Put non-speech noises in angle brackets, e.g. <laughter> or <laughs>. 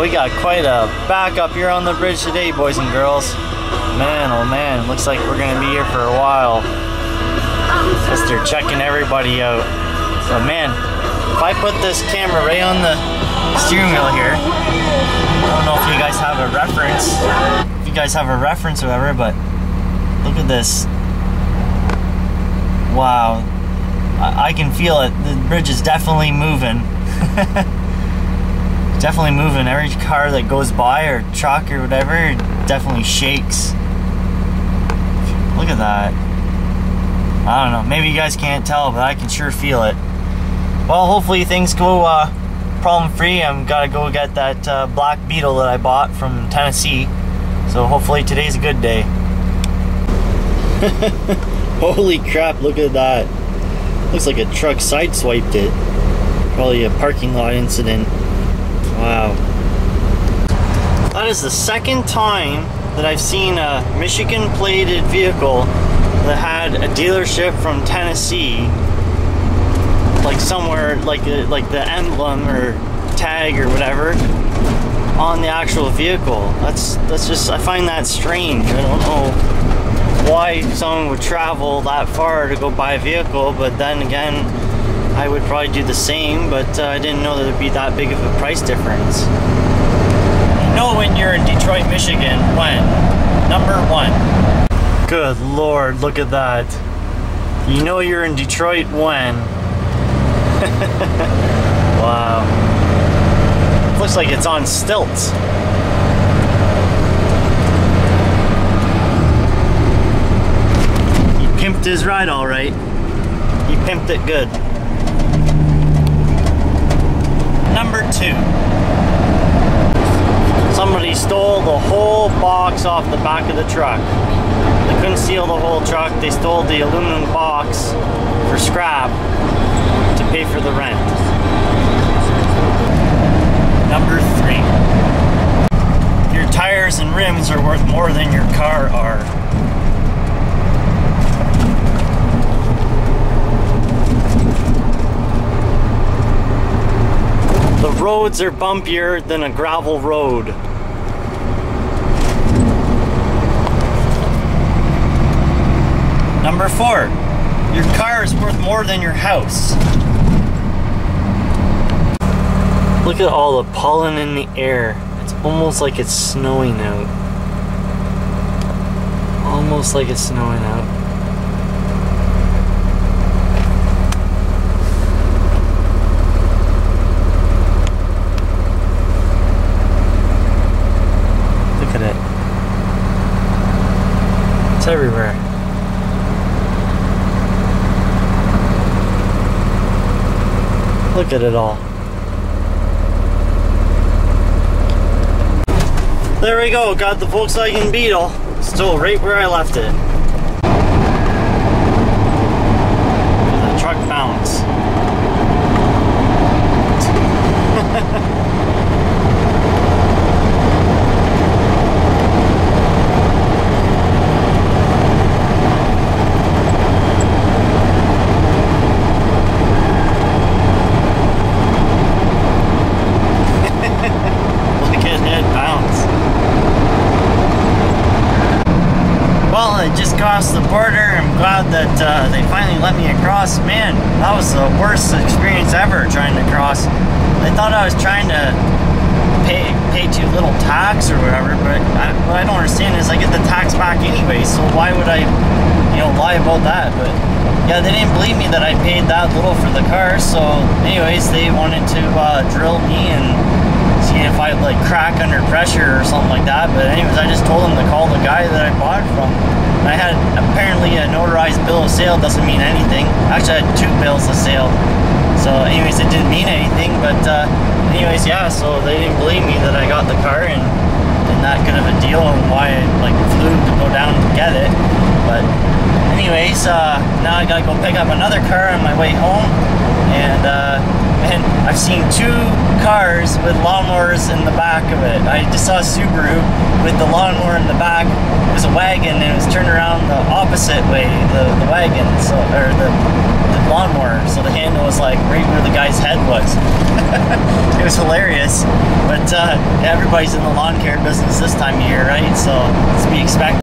we got quite a backup here on the bridge today, boys and girls. Man, oh man, looks like we're gonna be here for a while. Guess they're checking everybody out. But man, if I put this camera right on the steering wheel here, I don't know if you guys have a reference, if you guys have a reference or whatever, but look at this. Wow, I, I can feel it. The bridge is definitely moving. <laughs> definitely moving. Every car that goes by or truck or whatever definitely shakes. Look at that. I don't know. Maybe you guys can't tell, but I can sure feel it. Well, hopefully things go uh, problem free. I'm gotta go get that uh, black beetle that I bought from Tennessee. So hopefully today's a good day. <laughs> Holy crap, look at that. Looks like a truck sideswiped it. Probably a parking lot incident. Wow. That is the second time that I've seen a Michigan plated vehicle that had a dealership from Tennessee like somewhere like a, like the emblem or tag or whatever on the actual vehicle. That's that's just I find that strange. I don't know why someone would travel that far to go buy a vehicle, but then again, I would probably do the same, but uh, I didn't know that there'd be that big of a price difference. You know when you're in Detroit, Michigan, when? Number one. Good lord, look at that. You know you're in Detroit when? <laughs> wow. Looks like it's on stilts. He pimped his ride all right. He pimped it good. Number two. Somebody stole the whole box off the back of the truck. They couldn't steal the whole truck. They stole the aluminum box for scrap to pay for the rent. Number three. Your tires and rims are worth more than your car are. Roads are bumpier than a gravel road. Number four, your car is worth more than your house. Look at all the pollen in the air. It's almost like it's snowing out. Almost like it's snowing out. Look at it. It's everywhere. Look at it all. There we go, got the Volkswagen Beetle. Still right where I left it. The truck bounce. Look at it bounce. Well, I crossed the border. I'm glad that uh, they finally let me across. Man, that was the worst experience ever trying to cross. They thought I was trying to pay pay too little tax or whatever, but I, what I don't understand is I get the tax back anyway. So why would I, you know, lie about that? But yeah, they didn't believe me that I paid that little for the car. So, anyways, they wanted to uh, drill me and see if I'd like crack under pressure or something like that. But anyways, I just told them to call the guy that I bought from. I had apparently a notarized bill of sale doesn't mean anything. Actually, I had two bills of sale. So anyways, it didn't mean anything. But uh, anyways, yeah. So they didn't believe me that I got the car and that good of a deal and why I like flew to go down to get it. But anyways, uh, now I gotta go pick up another car on my way home and. Uh, and I've seen two cars with lawnmowers in the back of it. I just saw a Subaru with the lawnmower in the back. It was a wagon and it was turned around the opposite way, the, the wagon, so or the, the lawnmower. So the handle was like right where the guy's head was. <laughs> it was hilarious. But uh, everybody's in the lawn care business this time of year, right? So it's to be expected.